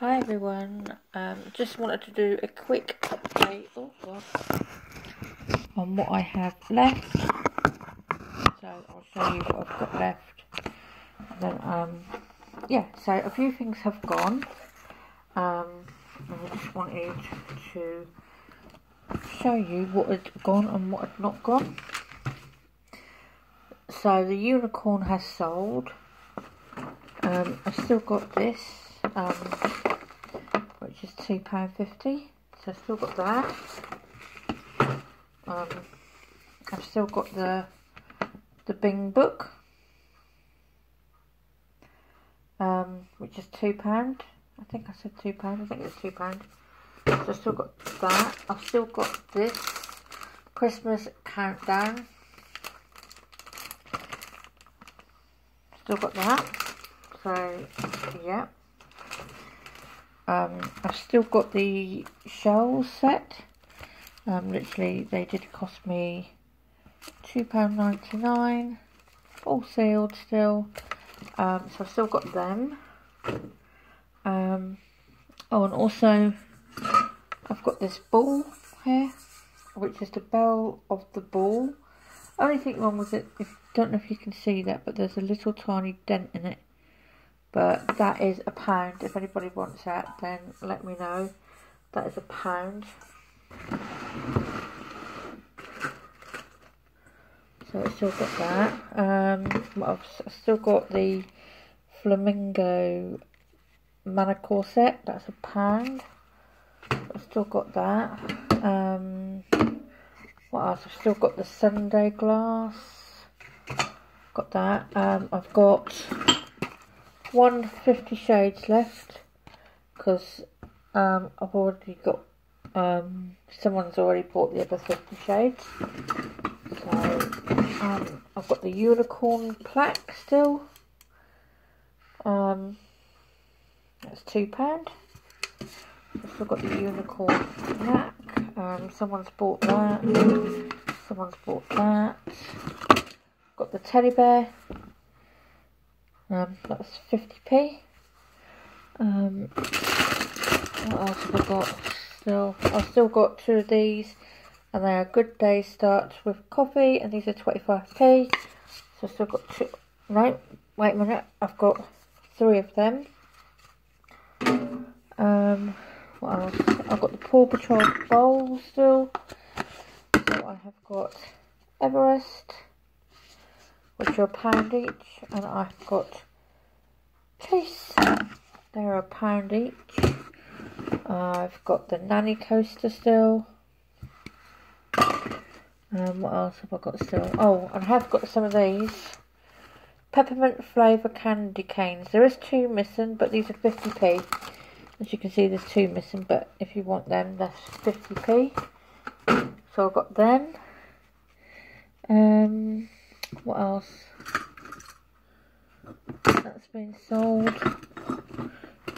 Hi everyone, um, just wanted to do a quick update oh God, on what I have left. So I'll show you what I've got left. And then, um, yeah, so a few things have gone. Um, I just wanted to show you what had gone and what had not gone. So the unicorn has sold. Um, I've still got this. Um, which is £2.50. So I've still got that. Um, I've still got the the Bing book, um, which is £2. I think I said £2. I think it's £2. So I've still got that. I've still got this Christmas countdown. Still got that. So, yeah. Um, I've still got the shells set. Um, literally, they did cost me £2.99. All sealed still. Um, so I've still got them. Um, oh, and also, I've got this ball here, which is the belle of the ball. Only thing wrong with it, if don't know if you can see that, but there's a little tiny dent in it but that is a pound. If anybody wants that then let me know. That is a pound. So I've still got that. Um, I've still got the flamingo manicure set that's a pound. I've still got that. Um, what else? I've still got the sundae glass. Got that. Um, I've got one Fifty Shades left because um, I've already got um, someone's already bought the other Fifty Shades. So um, I've got the unicorn plaque still. Um, that's two pound. I've got the unicorn plaque. Um, someone's bought that. Someone's bought that. Got the teddy bear. Um, that's 50p. Um, what else have I got? Still, I've still got two of these, and they are Good Day Start with coffee, and these are 25p. So I've still got two. Right, wait a minute. I've got three of them. Um, what else? I've got the Paw Patrol bowl still. So I have got Everest which are a pound each, and I've got Chase. They're a pound each. I've got the Nanny Coaster still. Um, what else have I got still? Oh, and I have got some of these. Peppermint flavour candy canes. There is two missing, but these are 50p. As you can see, there's two missing, but if you want them, that's 50p. So I've got them. Um, what else? That's been sold.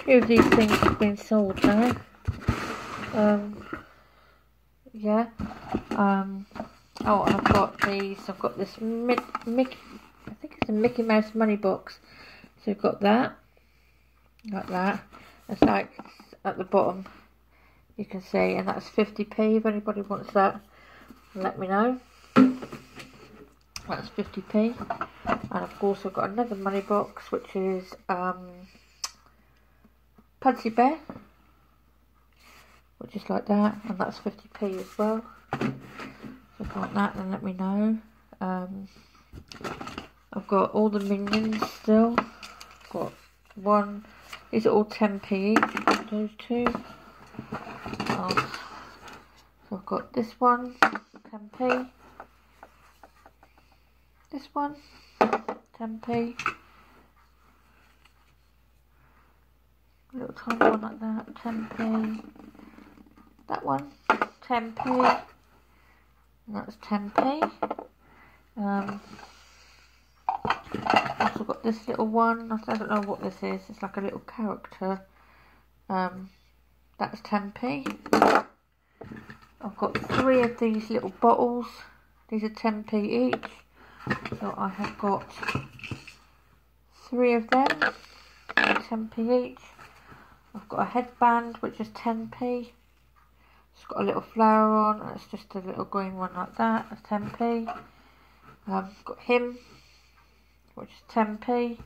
Few of these things have been sold now. Um, yeah. Um, oh, and I've got these. I've got this Mickey. I think it's a Mickey Mouse money box. So I've got that, like that. It's like at the bottom. You can see, and that's 50p. If anybody wants that, let me know that's 50p and of course I've got another money box which is um, Pudsey Bear which is like that and that's 50p as well. So if you want that then let me know. Um, I've got all the minions still. I've got one. These are all 10p each those two. Oh, so I've got this one 10p this one, 10p. A little tiny one like that, 10p. That one, 10p. And that's 10p. Um, also got this little one. I don't know what this is. It's like a little character. Um, that's 10p. I've got three of these little bottles. These are 10p each. So I have got three of them, 10p each. I've got a headband which is 10p. It's got a little flower on it's just a little green one like that. That's 10p. Um, got him which is 10p.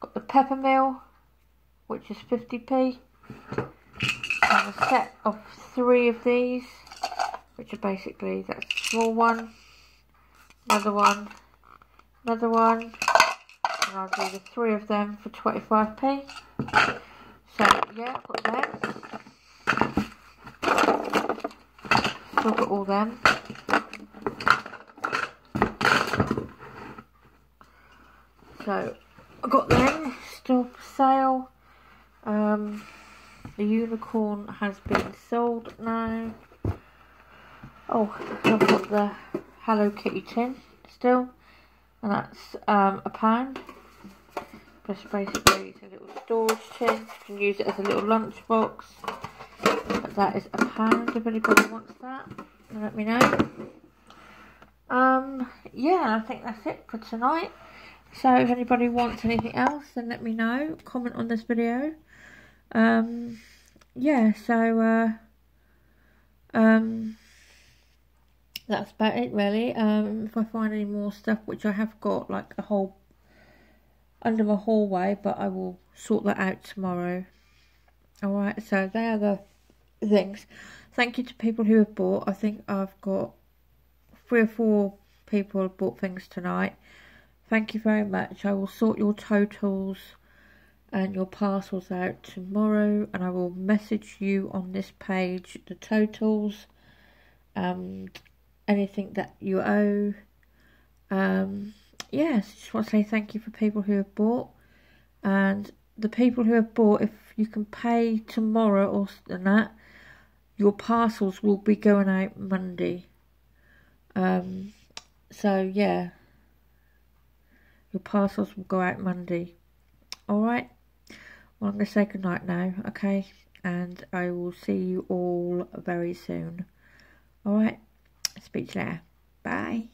Got the peppermill which is 50p. And a set of three of these which are basically that small one, another one, another one, and I'll do the three of them for 25p. So yeah, got them. Still got all them. So I got them still for sale. Um, the unicorn has been sold now. Oh, I've got the Hello Kitty tin still, and that's um, a pound. Just basically it's a little storage tin. You can use it as a little lunchbox. But that is a pound if anybody wants that. Let me know. Um, yeah, I think that's it for tonight. So if anybody wants anything else, then let me know. Comment on this video. Um, yeah, so, uh, um, that's about it really. Um, if I find any more stuff, which I have got like a whole under my hallway, but I will sort that out tomorrow. Alright, so they are the things. Thank you to people who have bought. I think I've got three or four people have bought things tonight. Thank you very much. I will sort your totals and your parcels out tomorrow and I will message you on this page the totals um anything that you owe. Um, yes, just want to say thank you for people who have bought. And the people who have bought, if you can pay tomorrow or that, your parcels will be going out Monday. Um, so yeah, your parcels will go out Monday. Alright? Well, I'm going to say goodnight now, okay? And I will see you all very soon. Alright? Speak to you later. Bye.